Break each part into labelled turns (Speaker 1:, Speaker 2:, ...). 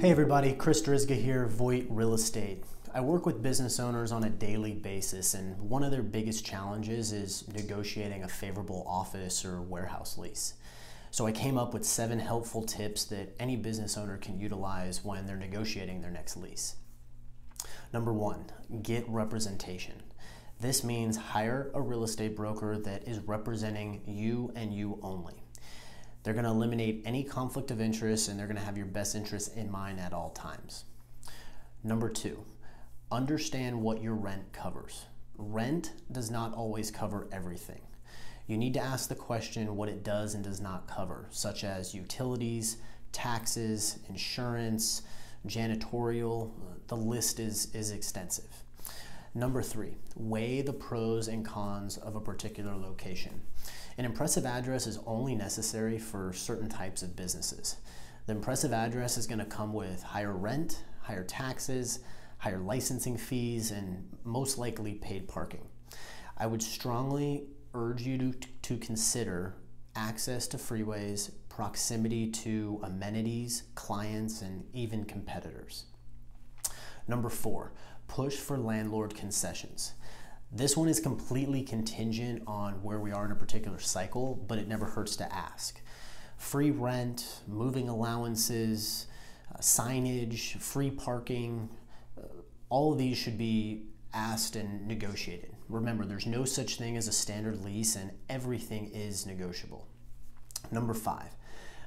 Speaker 1: Hey everybody, Chris Drzyzga here, Voit Real Estate. I work with business owners on a daily basis, and one of their biggest challenges is negotiating a favorable office or warehouse lease. So I came up with seven helpful tips that any business owner can utilize when they're negotiating their next lease. Number one, get representation. This means hire a real estate broker that is representing you and you only. They're going to eliminate any conflict of interest and they're going to have your best interests in mind at all times. Number two, understand what your rent covers. Rent does not always cover everything. You need to ask the question what it does and does not cover, such as utilities, taxes, insurance, janitorial. The list is, is extensive. Number three, weigh the pros and cons of a particular location. An impressive address is only necessary for certain types of businesses. The impressive address is going to come with higher rent, higher taxes, higher licensing fees, and most likely paid parking. I would strongly urge you to, to consider access to freeways, proximity to amenities, clients, and even competitors. Number four, push for landlord concessions. This one is completely contingent on where we are in a particular cycle, but it never hurts to ask. Free rent, moving allowances, uh, signage, free parking, uh, all of these should be asked and negotiated. Remember, there's no such thing as a standard lease, and everything is negotiable. Number five,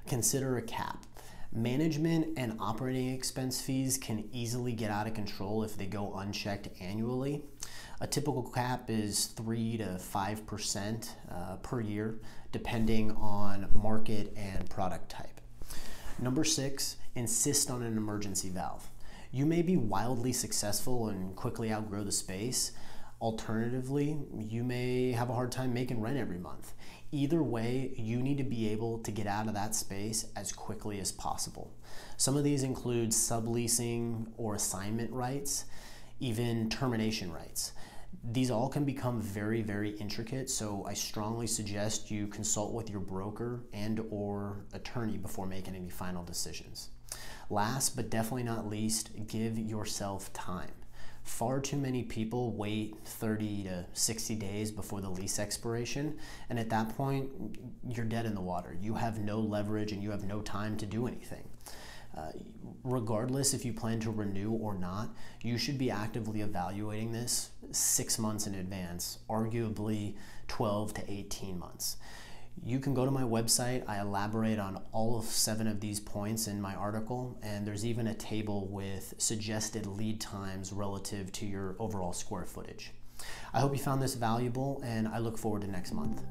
Speaker 1: consider a cap. Management and operating expense fees can easily get out of control if they go unchecked annually. A typical cap is 3 to 5% uh, per year, depending on market and product type. Number six, insist on an emergency valve. You may be wildly successful and quickly outgrow the space. Alternatively, you may have a hard time making rent every month. Either way, you need to be able to get out of that space as quickly as possible. Some of these include subleasing or assignment rights, even termination rights. These all can become very, very intricate, so I strongly suggest you consult with your broker and or attorney before making any final decisions. Last but definitely not least, give yourself time. Far too many people wait 30 to 60 days before the lease expiration, and at that point, you're dead in the water. You have no leverage and you have no time to do anything. Uh, regardless if you plan to renew or not, you should be actively evaluating this six months in advance, arguably 12 to 18 months. You can go to my website. I elaborate on all of seven of these points in my article, and there's even a table with suggested lead times relative to your overall square footage. I hope you found this valuable, and I look forward to next month.